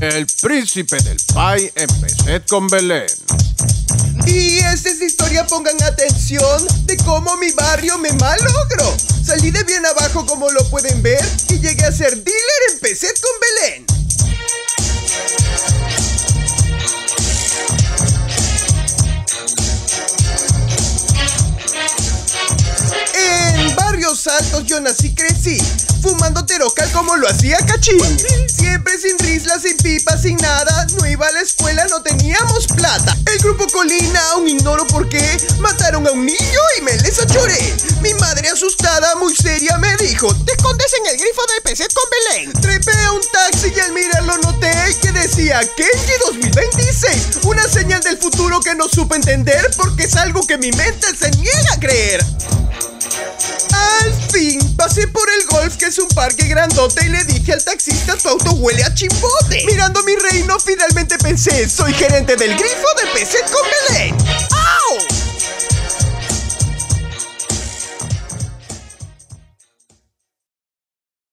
El príncipe del pay en Peset con Belén. Y esta es la historia, pongan atención, de cómo mi barrio me malogro. Salí de bien abajo como lo pueden ver y llegué a ser dealer en Peset con Belén. Yo nací crecí, fumando terocal como lo hacía Cachín. Siempre sin rislas, sin pipas, sin nada, no iba a la escuela, no teníamos plata. El grupo Colina, aún ignoro por qué, mataron a un niño y me les achoré. Mi madre asustada, muy seria, me dijo, te escondes en el grifo del peset con Belén. Trepé a un taxi y al mirarlo noté que decía Kenji 2026, una señal del futuro que no supe entender porque es algo que mi mente se niega a creer. Pasé por el golf, que es un parque grandote, y le dije al taxista: Tu auto huele a chimbote. Mirando mi reino, finalmente pensé: Soy gerente del grifo de Peset con.